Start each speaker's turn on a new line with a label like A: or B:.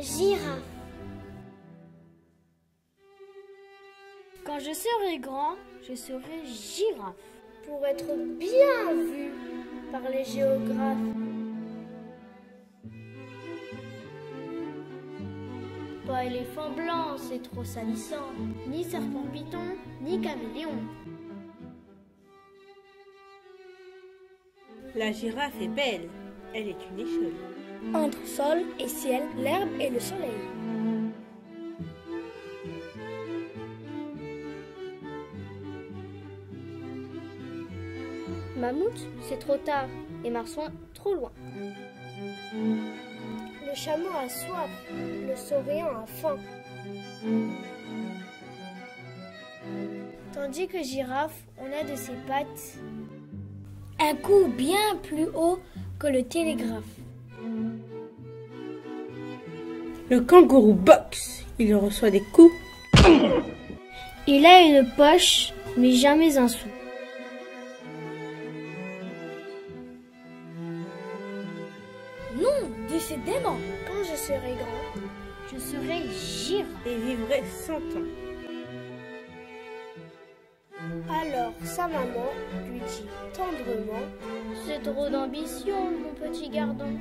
A: Girafe. Quand je serai grand, je serai girafe. Pour être bien vu par les géographes. Pas éléphant blanc, c'est trop salissant. Ni serpent piton, ni caméléon.
B: La girafe est belle, elle est une échelle.
A: Entre sol et ciel, l'herbe et le soleil. Mammouth, c'est trop tard, et marsouin, trop loin. Le chameau a soif, le sauréen a faim. Tandis que girafe, on a de ses pattes un coup bien plus haut que le télégraphe.
B: Le kangourou boxe, il reçoit des coups.
A: Il a une poche, mais jamais un sou. Non, décidément, quand je serai grand, je serai girafe.
B: Et vivrai cent ans.
A: Alors sa maman lui dit tendrement C'est trop d'ambition, mon petit gardon.